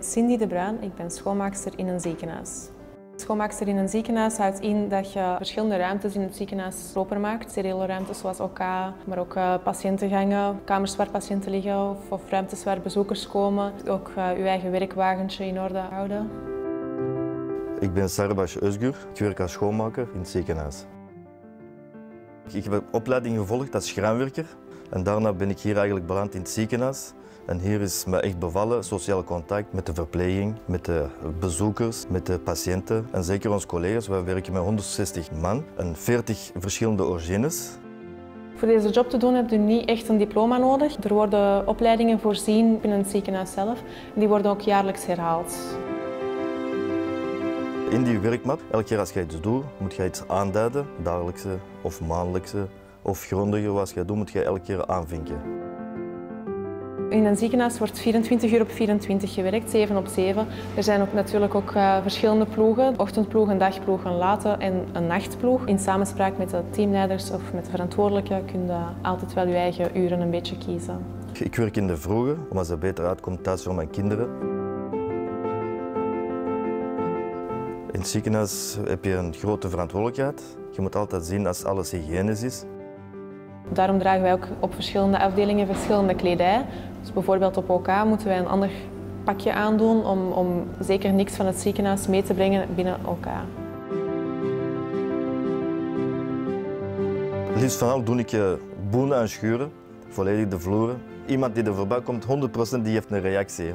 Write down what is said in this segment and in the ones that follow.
Cindy de Bruin, ik ben schoonmaakster in een ziekenhuis. Schoonmaakster in een ziekenhuis houdt in dat je verschillende ruimtes in het ziekenhuis proper maakt. Steriele ruimtes zoals OK, maar ook uh, patiëntengangen, kamers waar patiënten liggen of, ruimtes waar bezoekers komen. Ook uh, je eigen werkwagentje in orde houden. Ik ben Sarbash Özgür, ik werk als schoonmaker in het ziekenhuis. Ik heb een opleiding gevolgd als schraanwerker en daarna ben ik hier eigenlijk beland in het ziekenhuis. En hier is me echt bevallen, sociaal contact met de verpleging, met de bezoekers, met de patiënten en zeker onze collega's. We werken met 160 man en 40 verschillende origines. Voor deze job te doen heb je niet echt een diploma nodig. Er worden opleidingen voorzien binnen het ziekenhuis zelf. Die worden ook jaarlijks herhaald. In die werkmap, elke keer als je iets doet, moet je iets aanduiden, dagelijkse of maandelijkse of grondiger wat je doet, moet je elke keer aanvinken. In een ziekenhuis wordt 24 uur op 24 gewerkt, 7 op 7. Er zijn ook natuurlijk ook uh, verschillende ploegen. Ochtendploeg, een dagploeg, een late en een nachtploeg. In samenspraak met de teamleiders of met de verantwoordelijke kun je altijd wel je eigen uren een beetje kiezen. Ik werk in de vroege, omdat ze beter uitkomt thuis voor mijn kinderen. In het ziekenhuis heb je een grote verantwoordelijkheid. Je moet altijd zien als alles hygiënisch is. Daarom dragen wij ook op verschillende afdelingen verschillende kledij. Dus bijvoorbeeld op OK moeten wij een ander pakje aandoen om, om zeker niks van het ziekenhuis mee te brengen binnen OK. Liefst van al doe ik boenen en schuren, volledig de vloeren. Iemand die er voorbij komt, 100% die heeft een reactie, 100%.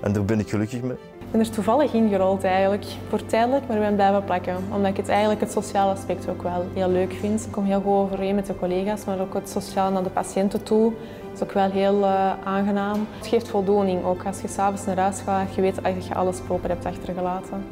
En daar ben ik gelukkig mee. Ik ben er toevallig ingerold eigenlijk, voor tijdelijk, maar ik ben blijven plakken. Omdat ik het eigenlijk het sociale aspect ook wel heel leuk vind. Ik kom heel goed overeen met de collega's, maar ook het sociale naar de patiënten toe is ook wel heel uh, aangenaam. Het geeft voldoening ook als je s'avonds naar huis gaat, je weet dat je alles proper hebt achtergelaten.